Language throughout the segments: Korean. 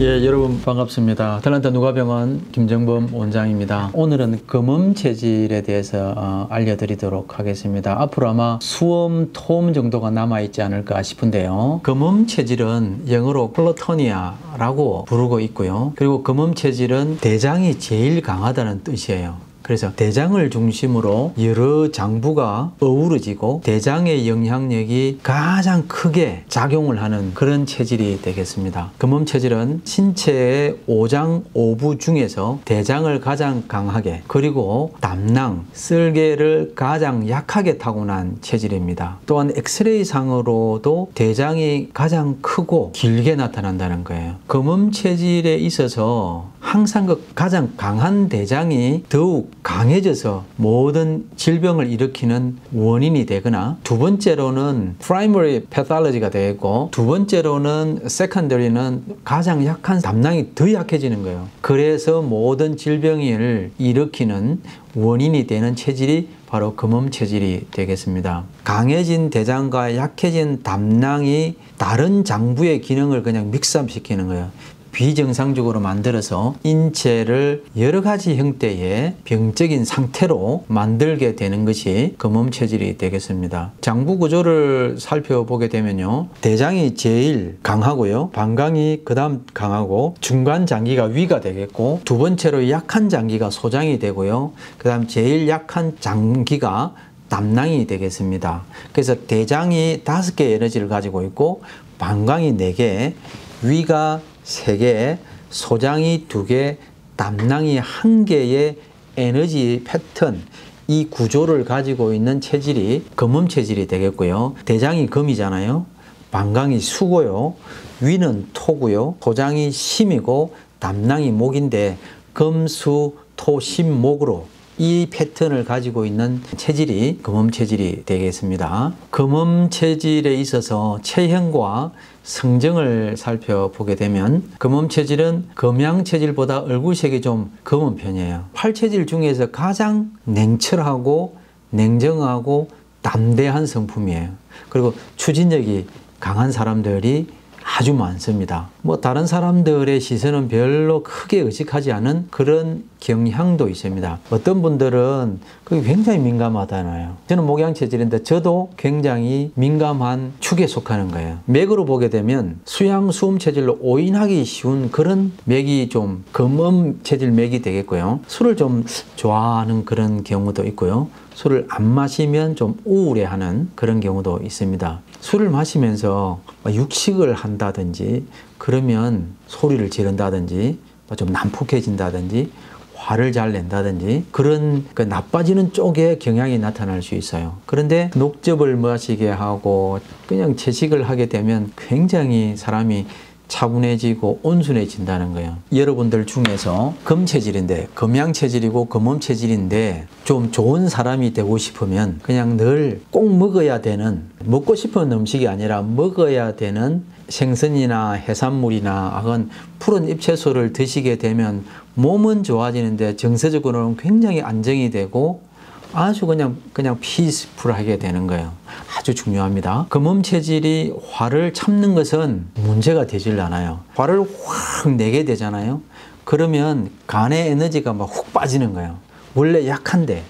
예, 여러분 반갑습니다. 아틀란타 누가병원 김정범 원장입니다. 오늘은 금음 체질에 대해서 어, 알려드리도록 하겠습니다. 앞으로 아마 수음, 토음 정도가 남아있지 않을까 싶은데요. 금음 체질은 영어로 Colonotonia라고 부르고 있고요. 그리고 금음 체질은 대장이 제일 강하다는 뜻이에요. 그래서 대장을 중심으로 여러 장부가 어우러지고 대장의 영향력이 가장 크게 작용을 하는 그런 체질이 되겠습니다. 금음 체질은 신체의 오장육부 중에서 대장을 가장 강하게 그리고 담낭, 쓸개를 가장 약하게 타고난 체질입니다. 또한 엑스레이 상으로도 대장이 가장 크고 길게 나타난다는 거예요. 금음 체질에 있어서 항상 그 가장 강한 대장이 더욱 강해져서 모든 질병을 일으키는 원인이 되거나 두 번째로는 primary pathology가 되고 두 번째로는 secondary는 가장 약한 담낭이 더 약해지는 거예요. 그래서 모든 질병을 일으키는 원인이 되는 체질이 바로 금음 체질이 되겠습니다. 강해진 대장과 약해진 담낭이 다른 장부의 기능을 그냥 믹스업시키는 거예요. 비정상적으로 만들어서 인체를 여러 가지 형태의 병적인 상태로 만들게 되는 것이 금음 체질이 되겠습니다. 장부 구조를 살펴보게 되면요. 대장이 제일 강하고요. 방광이 그 다음 강하고 중간 장기가 위가 되겠고 두 번째로 약한 장기가 소장이 되고요. 그 다음 제일 약한 장기가 담낭이 되겠습니다. 그래서 대장이 다섯 개의 에너지를 가지고 있고 방광이 네 개, 위가 3개, 소장이 2개, 담낭이 1개의 에너지 패턴, 이 구조를 가지고 있는 체질이 금음 체질이 되겠고요. 대장이 금이잖아요. 방광이 수고요. 위는 토고요. 소장이 심이고 담낭이 목인데 금수 토심목으로 이 패턴을 가지고 있는 체질이 금음 체질이 되겠습니다. 금음 체질에 있어서 체형과 성정을 살펴보게 되면 금음 체질은 금양 체질보다 얼굴색이 좀 검은 편이에요. 팔 체질 중에서 가장 냉철하고 냉정하고 담대한 성품이에요. 그리고 추진력이 강한 사람들이 아주 많습니다. 뭐 다른 사람들의 시선은 별로 크게 의식하지 않은 그런 경향도 있습니다. 어떤 분들은 그게 굉장히 민감하잖아요. 저는 목양 체질인데 저도 굉장히 민감한 축에 속하는 거예요. 맥으로 보게 되면 수양 수음 체질로 오인하기 쉬운 그런 맥이 좀 금음 체질 맥이 되겠고요. 술을 좀 좋아하는 그런 경우도 있고요. 술을 안 마시면 좀 우울해하는 그런 경우도 있습니다. 술을 마시면서 육식을 한다든지 그러면 소리를 지른다든지 좀 난폭해진다든지 화를 잘 낸다든지 그런 그 나빠지는 쪽에 경향이 나타날 수 있어요. 그런데 녹즙을 마시게 하고 그냥 채식을 하게 되면 굉장히 사람이 차분해지고 온순해진다는 거예요. 여러분들 중에서 금체질인데 금양체질이고 금음체질인데 좀 좋은 사람이 되고 싶으면 그냥 늘 꼭 먹어야 되는 먹고 싶은 음식이 아니라 먹어야 되는 생선이나 해산물이나 혹은 푸른 잎채소를 드시게 되면 몸은 좋아지는데 정서적으로는 굉장히 안정이 되고 아주 그냥 그냥 피스풀하게 되는 거예요. 아주 중요합니다. 금음 체질이 화를 참는 것은 문제가 되질 않아요. 화를 확 내게 되잖아요. 그러면 간의 에너지가 막 훅 빠지는 거예요. 원래 약한데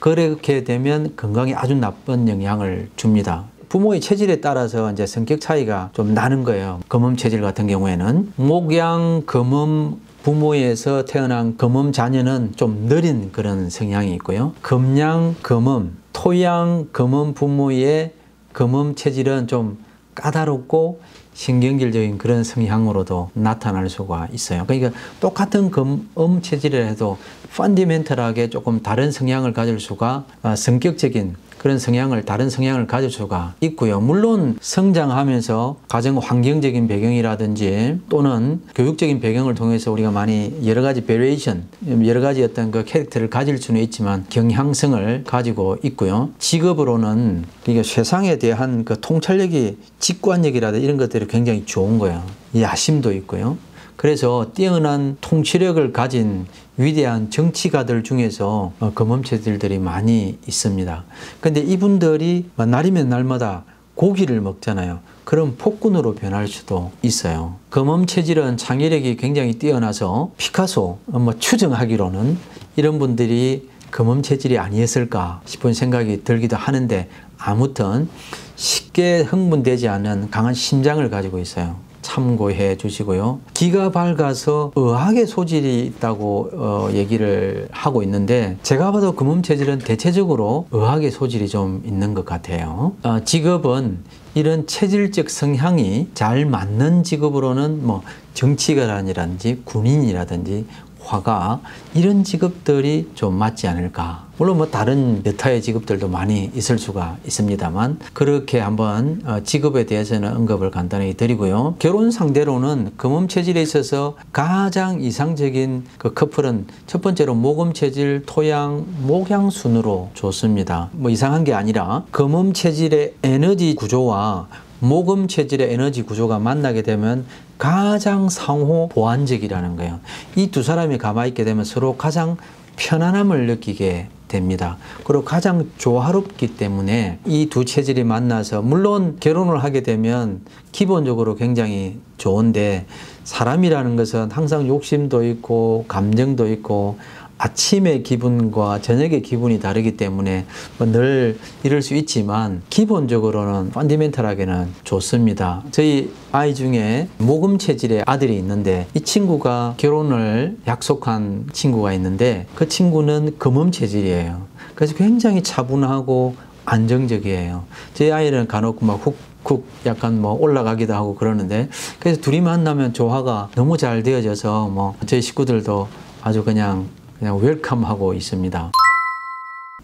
그렇게 되면 건강에 아주 나쁜 영향을 줍니다. 부모의 체질에 따라서 이제 성격 차이가 좀 나는 거예요. 금음 체질 같은 경우에는 목양, 금음, 부모에서 태어난 금음 자녀는 좀 느린 그런 성향이 있고요. 금양, 금음, 토양, 금음 부모의 금음 체질은 좀 까다롭고 신경질적인 그런 성향으로도 나타날 수가 있어요. 그러니까 똑같은 금음 체질을 해도 fundamental하게 조금 다른 성향을 가질 수가 어, 성격적인 그런 성향을 다른 성향을 가질 수가 있고요. 물론 성장하면서 가정 환경적인 배경이라든지 또는 교육적인 배경을 통해서 우리가 많이 여러 가지 variation, 여러 가지 어떤 그 캐릭터를 가질 수는 있지만 경향성을 가지고 있고요. 직업으로는 이게 세상에 대한 그 통찰력이 직관력이라든지 이런 것들이 굉장히 좋은 거예요. 야심도 있고요. 그래서 뛰어난 통치력을 가진 위대한 정치가들 중에서 어, 금음체질들이 많이 있습니다. 근데 이분들이 뭐 날이면 날마다 고기를 먹잖아요. 그럼 폭군으로 변할 수도 있어요. 검음 체질은 창의력이 굉장히 뛰어나서 피카소 뭐 추정하기로는 이런 분들이 검음 체질이 아니었을까 싶은 생각이 들기도 하는데 아무튼 쉽게 흥분되지 않는 강한 심장을 가지고 있어요. 참고해 주시고요. 기가 밝아서 의학의 소질이 있다고 어, 얘기를 하고 있는데 제가 봐도 금음 체질은 대체적으로 의학의 소질이 좀 있는 것 같아요. 어, 직업은 이런 체질적 성향이 잘 맞는 직업으로는 뭐 정치가라든지 군인이라든지 화가 이런 직업들이 좀 맞지 않을까. 물론 뭐 다른 여타의 직업들도 많이 있을 수가 있습니다만 그렇게 한번 어, 직업에 대해서는 언급을 간단히 드리고요. 결혼 상대로는 금음 체질에 있어서 가장 이상적인 그 커플은 첫 번째로 모금 체질, 토양, 목양 순으로 좋습니다. 뭐 이상한 게 아니라 금음 체질의 에너지 구조와 모금 체질의 에너지 구조가 만나게 되면 가장 상호 보완적이라는 거예요. 이 두 사람이 가만히 있게 되면 서로 가장 편안함을 느끼게 됩니다. 그리고 가장 조화롭기 때문에 이 두 체질이 만나서 물론 결혼을 하게 되면 기본적으로 굉장히 좋은데 사람이라는 것은 항상 욕심도 있고 감정도 있고 아침의 기분과 저녁의 기분이 다르기 때문에 뭐늘 이럴 수 있지만 기본적으로는 펀디멘탈하게는 좋습니다. 저희 아이 중에 모금 체질의 아들이 있는데 이 친구가 결혼을 약속한 친구가 있는데 그 친구는 금음 체질이에요. 그래서 굉장히 차분하고 안정적이에요. 제 아이는 간혹 막 훅, 쿡 약간 뭐 올라가기도 하고 그러는데 그래서 둘이 만나면 조화가 너무 잘 되어져서 뭐 저희 식구들도 아주 그냥 그냥 웰컴하고 있습니다.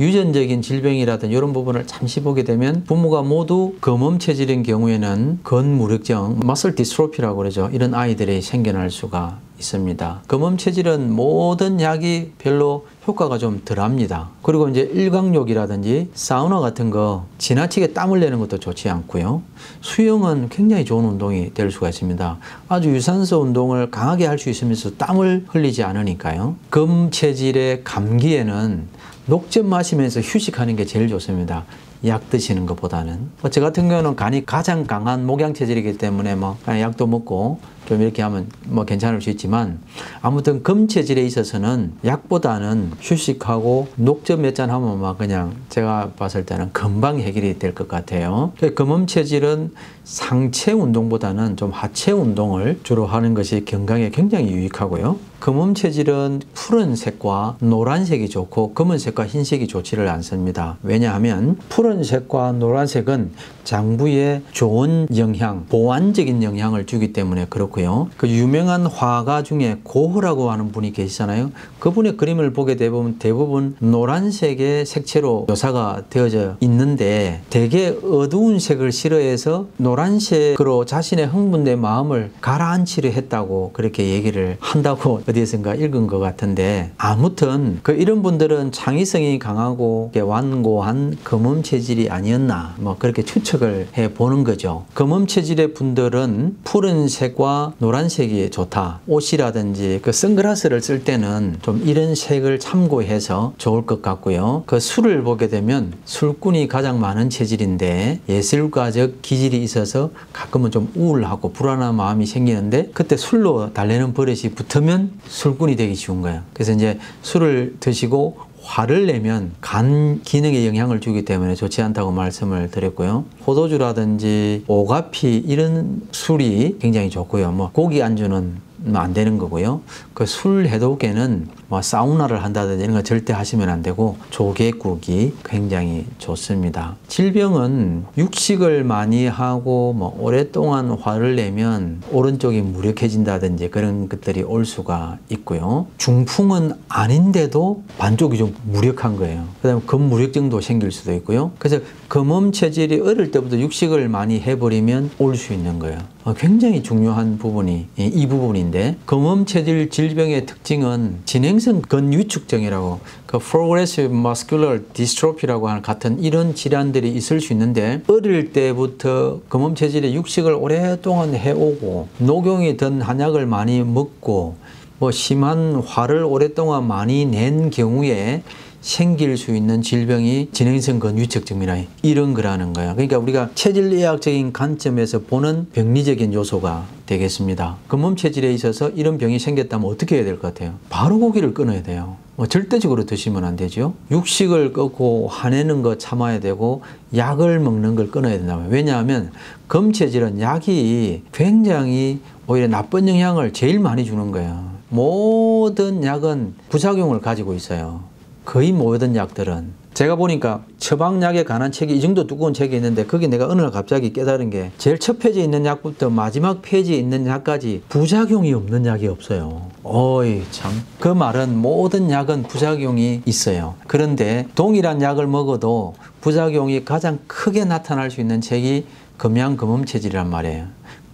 유전적인 질병이라든 이런 부분을 잠시 보게 되면 부모가 모두 검음 체질인 경우에는 건무력증, 머슬 디스트로피라고 그러죠. 이런 아이들이 생겨날 수가 있습니다. 검음 체질은 모든 약이 별로 효과가 좀 덜합니다. 그리고 이제 일광욕이라든지 사우나 같은 거 지나치게 땀을 내는 것도 좋지 않고요. 수영은 굉장히 좋은 운동이 될 수가 있습니다. 아주 유산소 운동을 강하게 할 수 있으면서 땀을 흘리지 않으니까요. 금 체질의 감기에는 녹즙 마시면서 휴식하는 게 제일 좋습니다. 약 드시는 것보다는. 뭐저 같은 경우는 간이 가장 강한 목양 체질이기 때문에 뭐 약도 먹고 좀 이렇게 하면 뭐 괜찮을 수 있지만 아무튼 금 체질에 있어서는 약보다는 휴식하고 녹즙 몇 잔 하면 막 그냥 제가 봤을 때는 금방 해결이 될 것 같아요. 금음 체질은 상체 운동보다는 좀 하체 운동을 주로 하는 것이 건강에 굉장히 유익하고요. 금음 체질은 푸른색과 노란색이 좋고 검은색과 흰색이 좋지를 않습니다. 왜냐하면 푸른색과 노란색은 장부에 좋은 영향, 보완적인 영향을 주기 때문에 그렇고요. 그 유명한 화가 중에 고흐라고 하는 분이 계시잖아요. 그분의 그림을 보게 되면 대부분 노란색의 색채로 묘사가 되어져 있는데 되게 어두운 색을 싫어해서 노란색으로 자신의 흥분된 마음을 가라앉히려 했다고 그렇게 얘기를 한다고 어디에선가 읽은 것 같은데 아무튼 그 이런 분들은 창의성이 강하고 완고한 검음 체질이 아니었나 뭐 그렇게 추측을 해 보는 거죠. 검음 체질의 분들은 푸른색과 노란색이 좋다. 옷이라든지 그 선글라스를 쓸 때는 좀 이런 색을 참고해서 좋을 것 같고요. 그 술을 보게 되면 술꾼이 가장 많은 체질인데 예술가적 기질이 있어서 가끔은 좀 우울하고 불안한 마음이 생기는데 그때 술로 달래는 버릇이 붙으면 술꾼이 되기 쉬운 거예요. 그래서 이제 술을 드시고 화를 내면 간 기능에 영향을 주기 때문에 좋지 않다고 말씀을 드렸고요. 포도주라든지 오가피 이런 술이 굉장히 좋고요. 뭐 고기 안주는 안 되는 거고요. 그 술 해독에는 뭐 사우나를 한다든지 이런 거 절대 하시면 안 되고 조개국이 굉장히 좋습니다. 질병은 육식을 많이 하고 뭐 오랫동안 화를 내면 오른쪽이 무력해진다든지 그런 것들이 올 수가 있고요. 중풍은 아닌데도 반쪽이 좀 무력한 거예요. 그다음에 근무력증도 생길 수도 있고요. 그래서 금음 체질이 어릴 때부터 육식을 많이 해버리면 올 수 있는 거예요. 어, 굉장히 중요한 부분이 이 부분인데 검음 체질 질병의 특징은 진행성 근위축증이라고 그 progressive muscular dystrophy라고 하는 같은 이런 질환들이 있을 수 있는데 어릴 때부터 검음 체질의 육식을 오랫동안 해오고 녹용이 든 한약을 많이 먹고 뭐 심한 화를 오랫동안 많이 낸 경우에 생길 수 있는 질병이 진행성 근위축증이나 이런 거라는 거야. 그러니까 우리가 체질의학적인 관점에서 보는 병리적인 요소가 되겠습니다. 근몸 체질에 있어서 이런 병이 생겼다면 어떻게 해야 될 것 같아요? 바로 고기를 끊어야 돼요. 뭐 절대적으로 드시면 안 되죠. 육식을 끊고 화내는 거 참아야 되고 약을 먹는 걸 끊어야 된다면 왜냐하면 검체질은 약이 굉장히 오히려 나쁜 영향을 제일 많이 주는 거예요. 모든 약은 부작용을 가지고 있어요. 거의 모든 약들은 제가 보니까 처방약에 관한 책이 이 정도 두꺼운 책이 있는데 거기 내가 어느 날 갑자기 깨달은 게 제일 첫 페이지에 있는 약부터 마지막 페이지에 있는 약까지 부작용이 없는 약이 없어요. 어이 참. 그 말은 모든 약은 부작용이 있어요. 그런데 동일한 약을 먹어도 부작용이 가장 크게 나타날 수 있는 책이 금양금음체질이란 말이에요.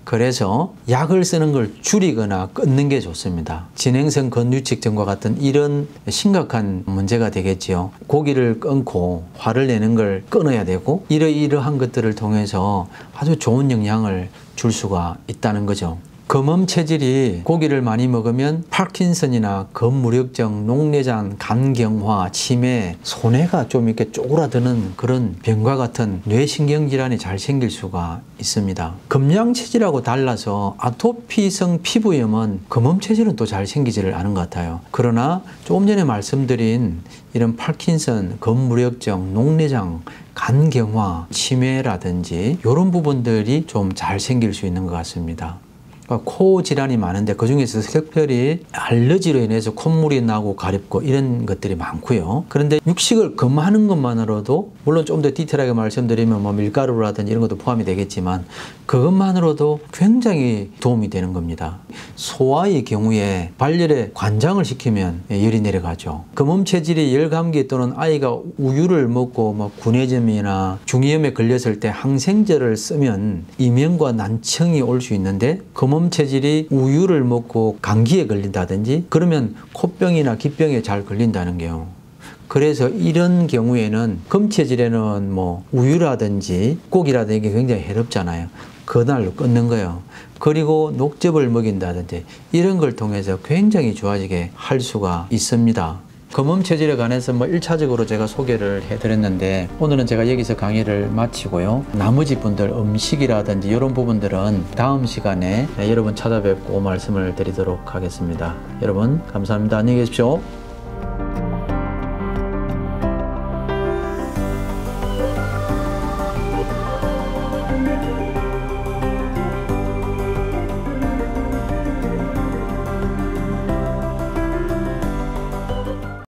그래서 약을 쓰는 걸 줄이거나 끊는 게 좋습니다. 진행성 건유칙증과 같은 이런 심각한 문제가 되겠지요. 고기를 끊고 화를 내는 걸 끊어야 되고 이러이러한 것들을 통해서 아주 좋은 영향을 줄 수가 있다는 거죠. 검음 체질이 고기를 많이 먹으면 파킨슨이나 검무력증, 녹내장, 간경화, 치매, 손해가 좀 이렇게 쪼그라드는 그런 병과 같은 뇌신경 질환이 잘 생길 수가 있습니다. 금양 체질하고 달라서 아토피성 피부염은 검음 체질은 또 잘 생기지를 않은 것 같아요. 그러나 조금 전에 말씀드린 이런 파킨슨, 검무력증, 녹내장, 간경화, 치매라든지 이런 부분들이 좀 잘 생길 수 있는 것 같습니다. 그러니까 코 질환이 많은데 그 중에서 특별히 알러지로 인해서 콧물이 나고 가렵고 이런 것들이 많고요. 그런데 육식을 금하는 것만으로도 물론 좀 더 디테일하게 말씀드리면 뭐 밀가루라든지 이런 것도 포함이 되겠지만 그것만으로도 굉장히 도움이 되는 겁니다. 소아의 경우에 발열에 관장을 시키면 열이 내려가죠. 금음 체질이 열 감기 또는 아이가 우유를 먹고 뭐 구내염이나 중이염에 걸렸을 때 항생제를 쓰면 이명과 난청이 올 수 있는데 금음 몸 체질이 우유를 먹고 감기에 걸린다든지 그러면 코병이나 기병에 잘 걸린다는 게요. 그래서 이런 경우에는 금체질에는 뭐 우유라든지 고기라든지 이게 굉장히 해롭잖아요. 그날로 끊는 거예요. 그리고 녹즙을 먹인다든지 이런 걸 통해서 굉장히 좋아지게 할 수가 있습니다. 검음 체질에 관해서 뭐 1차적으로 제가 소개를 해드렸는데 오늘은 제가 여기서 강의를 마치고요. 나머지 분들 음식이라든지 이런 부분들은 다음 시간에 여러분 찾아뵙고 말씀을 드리도록 하겠습니다. 여러분 감사합니다. 안녕히 계십시오.